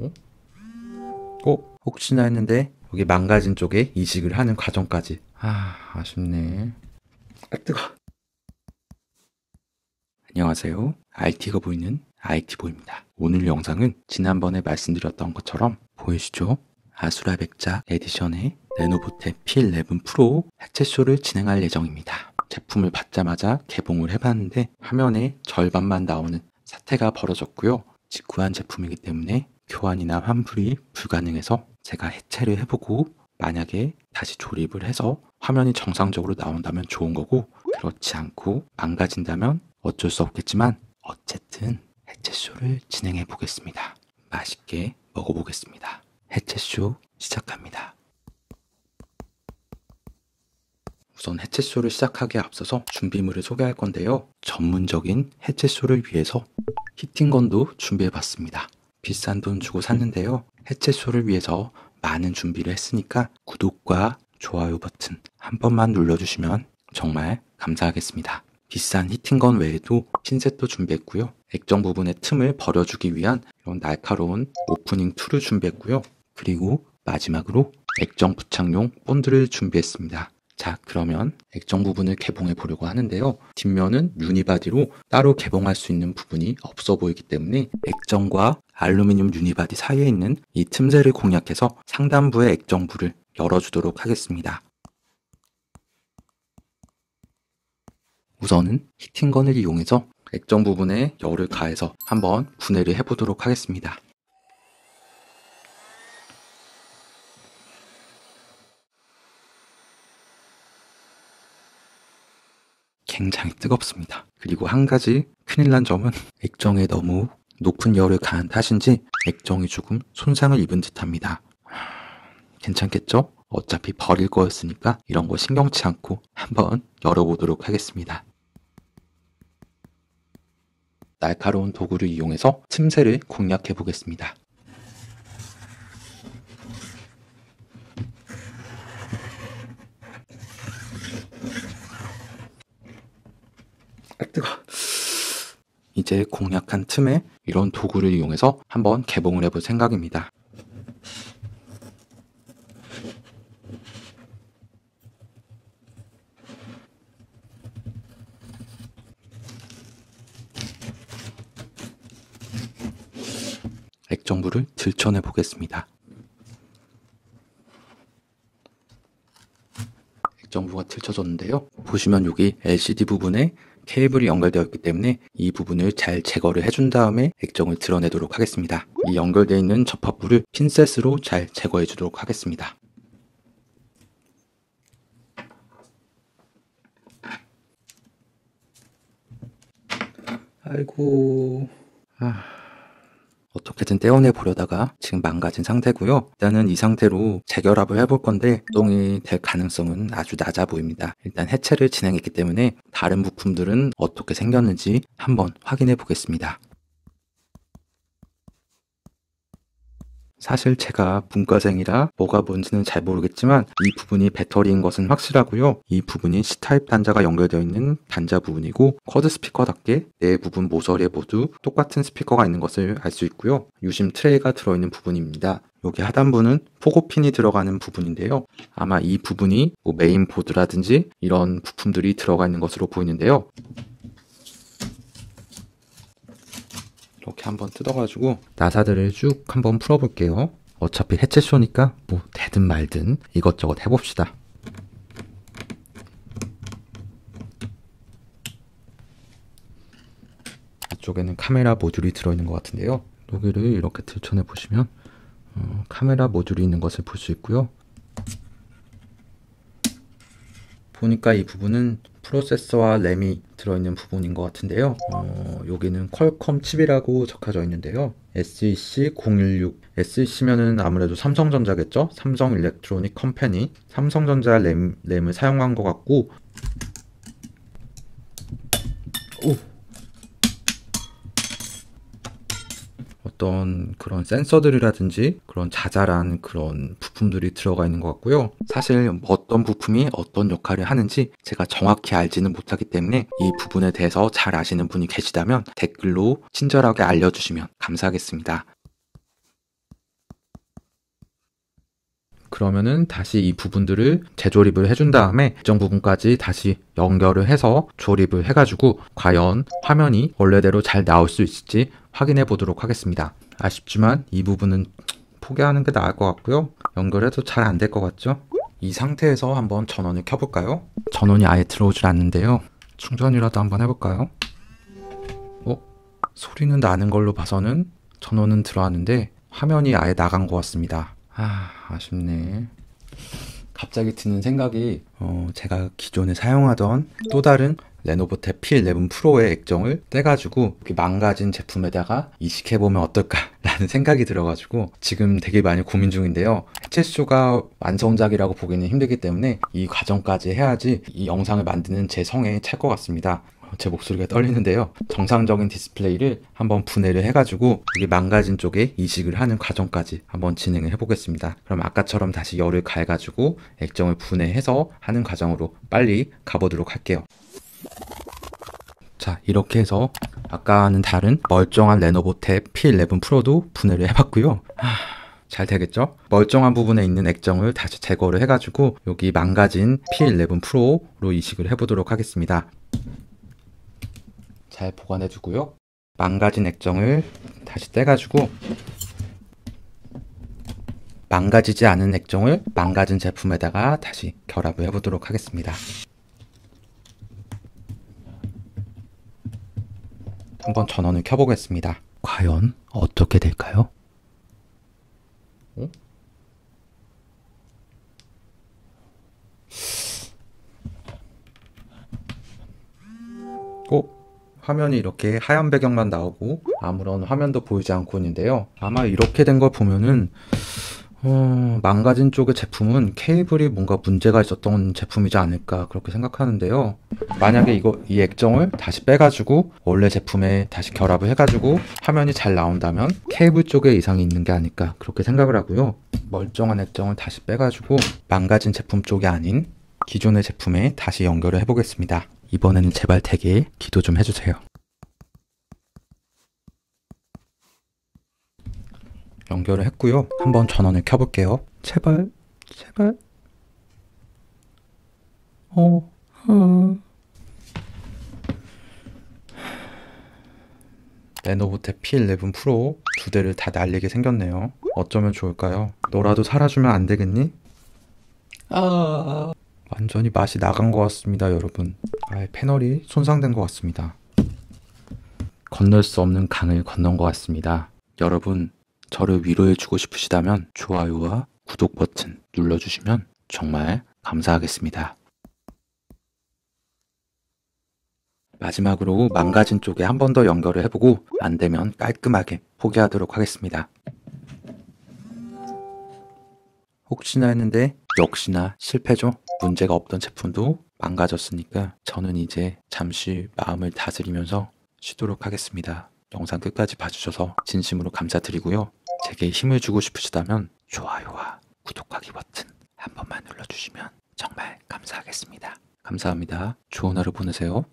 어? 어? 혹시나 했는데 여기 망가진 쪽에 이식을 하는 과정까지. 아 아쉽네. 아 뜨거 안녕하세요. IT가 보이는 IT보입니다. 오늘 영상은 지난번에 말씀드렸던 것처럼 보이시죠? 아수라 백작 에디션의 레노버 탭 P11 프로 해체쇼를 진행할 예정입니다. 제품을 받자마자 개봉을 해봤는데 화면에 절반만 나오는 사태가 벌어졌고요. 직구한 제품이기 때문에 교환이나 환불이 불가능해서 제가 해체를 해보고 만약에 다시 조립을 해서 화면이 정상적으로 나온다면 좋은 거고 그렇지 않고 망가진다면 어쩔 수 없겠지만 어쨌든 해체쇼를 진행해 보겠습니다. 맛있게 먹어보겠습니다. 해체쇼 시작합니다. 우선 해체쇼를 시작하기에 앞서서 준비물을 소개할 건데요. 전문적인 해체쇼를 위해서 heating gun도 준비해 봤습니다. 비싼 돈 주고 샀는데요. 해체쇼를 위해서 많은 준비를 했으니까 구독과 좋아요 버튼 한 번만 눌러주시면 정말 감사하겠습니다. 비싼 heating gun 외에도 핀셋도 준비했고요. 액정 부분의 틈을 벌려주기 위한 이런 날카로운 opening tool을 준비했고요. 그리고 마지막으로 액정 부착용 본드를 준비했습니다. 자, 그러면 액정 부분을 개봉해 보려고 하는데요. 뒷면은 unibody로 따로 개봉할 수 있는 부분이 없어 보이기 때문에 액정과 알루미늄 unibody 사이에 있는 이 틈새를 공략해서 상단부의 액정부를 열어주도록 하겠습니다. 우선은 히팅건을 이용해서 액정 부분에 열을 가해서 한번 분해를 해보도록 하겠습니다. 굉장히 뜨겁습니다. 그리고 한 가지 큰일 난 점은 액정에 너무 높은 열을 가한 탓인지 액정이 조금 손상을 입은 듯 합니다. 괜찮겠죠? 어차피 버릴 거였으니까 이런 거 신경치 않고 한번 열어보도록 하겠습니다. 날카로운 도구를 이용해서 틈새를 공략해 보겠습니다. 아, 뜨거. 이제 공략한 틈에 이런 도구를 이용해서 한번 개봉을 해볼 생각입니다. 액정부를 들춰내 보겠습니다. 액정부가 들쳐졌는데요. 보시면 여기 LCD 부분에 케이블이 연결되어 있기 때문에 이 부분을 잘 제거를 해준 다음에 액정을 드러내도록 하겠습니다. 이 연결되어 있는 접합부를 핀셋으로 잘 제거해 주도록 하겠습니다. 아이고... 아... 어떻게든 떼어내 보려다가 지금 망가진 상태고요. 일단은 이 상태로 재결합을 해볼 건데 작동이 될 가능성은 아주 낮아 보입니다. 일단 해체를 진행했기 때문에 다른 부품들은 어떻게 생겼는지 한번 확인해 보겠습니다. 사실 제가 문과생이라 뭐가 뭔지는 잘 모르겠지만 이 부분이 배터리인 것은 확실하고요. 이 부분이 C type 단자가 연결되어 있는 단자 부분이고 quad 스피커답게 네 부분 모서리에 모두 똑같은 스피커가 있는 것을 알 수 있고요. 유심 트레이가 들어있는 부분입니다. 여기 하단부는 pogo pin이 들어가는 부분인데요. 아마 이 부분이 뭐 메인 보드라든지 이런 부품들이 들어가 있는 것으로 보이는데요. 이렇게 한번 뜯어가지고 나사들을 쭉 한번 풀어볼게요. 어차피 해체쇼니까 뭐 되든 말든 이것저것 해봅시다. 이쪽에는 카메라 모듈이 들어있는 것 같은데요. 여기를 이렇게 들춰내 보시면 어, 카메라 모듈이 있는 것을 볼 수 있고요. 보니까 이 부분은 프로세서와 램이 들어있는 부분인 것 같은데요. 어, 여기는 퀄컴 칩이라고 적혀져 있는데요. SEC016 SEC면은 아무래도 삼성전자겠죠? 삼성 일렉트로닉 컴퍼니 삼성전자 램, 램을 사용한 것 같고 오 어떤 그런 센서들이라든지 그런 자잘한 그런 부품들이 들어가 있는 것 같고요. 사실 어떤 부품이 어떤 역할을 하는지 제가 정확히 알지는 못하기 때문에 이 부분에 대해서 잘 아시는 분이 계시다면 댓글로 친절하게 알려주시면 감사하겠습니다. 그러면은 다시 이 부분들을 재조립을 해준 다음에 일정 부분까지 다시 연결을 해서 조립을 해가지고 과연 화면이 원래대로 잘 나올 수 있을지 확인해 보도록 하겠습니다. 아쉽지만 이 부분은 포기하는 게 나을 것 같고요. 연결해도 잘 안 될 것 같죠? 이 상태에서 한번 전원을 켜볼까요? 전원이 아예 들어오질 않는데요. 충전이라도 한번 해볼까요? 어? 소리는 나는 걸로 봐서는 전원은 들어왔는데 화면이 아예 나간 것 같습니다. 아, 아쉽네. 갑자기 드는 생각이 어, 제가 기존에 사용하던 또 다른 레노버 탭 P11 프로의 액정을 떼가지고 망가진 제품에다가 이식해보면 어떨까라는 생각이 들어가지고 지금 되게 많이 고민 중인데요. 해체쇼가 완성작이라고 보기는 힘들기 때문에 이 과정까지 해야지 이 영상을 만드는 제 성에 찰 것 같습니다. 제 목소리가 떨리는데요. 정상적인 디스플레이를 한번 분해를 해가지고 여기 망가진 쪽에 이식을 하는 과정까지 한번 진행을 해보겠습니다. 그럼 아까처럼 다시 열을 가해가지고 액정을 분해해서 하는 과정으로 빨리 가보도록 할게요. 자 이렇게 해서 아까와는 다른 멀쩡한 레노버 탭 P11 프로도 분해를 해봤고요. 하... 잘 되겠죠? 멀쩡한 부분에 있는 액정을 다시 제거를 해가지고 여기 망가진 P11 프로로 이식을 해보도록 하겠습니다. 잘 보관해 두고요. 망가진 액정을 다시 떼가지고 망가지지 않은 액정을 망가진 제품에다가 다시 결합을 해보도록 하겠습니다. 한번 전원을 켜보겠습니다. 과연 어떻게 될까요? 어? 어? 화면이 이렇게 하얀 배경만 나오고 아무런 화면도 보이지 않고 있는데요. 아마 이렇게 된 걸 보면은 어, 망가진 쪽의 제품은 케이블이 뭔가 문제가 있었던 제품이지 않을까 그렇게 생각하는데요. 만약에 이거 이 액정을 다시 빼가지고 원래 제품에 다시 결합을 해가지고 화면이 잘 나온다면 케이블 쪽에 이상이 있는 게 아닐까 그렇게 생각을 하고요. 멀쩡한 액정을 다시 빼가지고 망가진 제품 쪽이 아닌 기존의 제품에 다시 연결을 해보겠습니다. 이번에는 제발 되게 기도 좀 해주세요. 연결을 했고요. 한번 전원을 켜볼게요. 제발, 제발. 어, 어. 레노버 탭 P11 프로 두 대를 다 날리게 생겼네요. 어쩌면 좋을까요? 너라도 살아주면 안 되겠니? 아, 완전히 맛이 나간 것 같습니다, 여러분. 아, 패널이 손상된 것 같습니다. 건널 수 없는 강을 건넌 것 같습니다. 여러분, 저를 위로해주고 싶으시다면 좋아요와 구독 버튼 눌러주시면 정말 감사하겠습니다. 마지막으로 망가진 쪽에 한 번 더 연결을 해보고 안 되면 깔끔하게 포기하도록 하겠습니다. 혹시나 했는데 역시나 실패죠. 문제가 없던 제품도 망가졌으니까 저는 이제 잠시 마음을 다스리면서 쉬도록 하겠습니다. 영상 끝까지 봐주셔서 진심으로 감사드리고요. 제게 힘을 주고 싶으시다면 좋아요와 구독하기 버튼 한 번만 눌러주시면 정말 감사하겠습니다. 감사합니다. 좋은 하루 보내세요.